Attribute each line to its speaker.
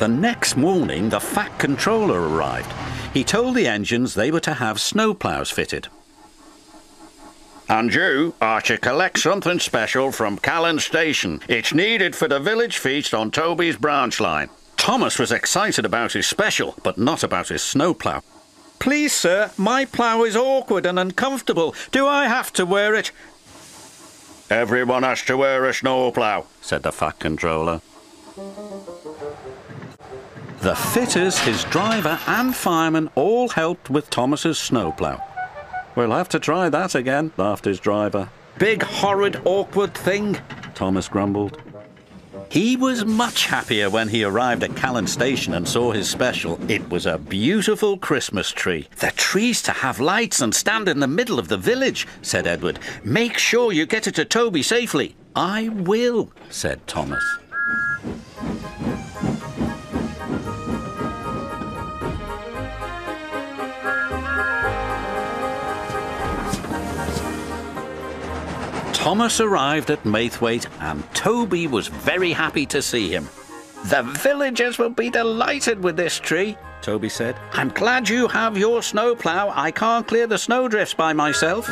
Speaker 1: The next morning, the Fat Controller arrived. He told the engines they were to have snowplows fitted.
Speaker 2: And you are to collect something special from Callan Station. It's needed for the village feast on Toby's branch line.
Speaker 1: Thomas was excited about his special, but not about his snowplow. Please, sir, my plough is awkward and uncomfortable. Do I have to wear it?
Speaker 2: Everyone has to wear a snowplow,
Speaker 1: said the Fat Controller. The fitters, his driver, and fireman all helped with Thomas's snowplow. We'll have to try that again, laughed his driver. Big, horrid, awkward thing, Thomas grumbled. He was much happier when he arrived at Callan Station and saw his special. It was a beautiful Christmas tree. The tree's to have lights and stand in the middle of the village, said Edward. Make sure you get it to Toby safely. I will, said Thomas. Thomas arrived at Maithwaite and Toby was very happy to see him. The villagers will be delighted with this tree, Toby said. I'm glad you have your snowplough. I can't clear the snowdrifts by myself.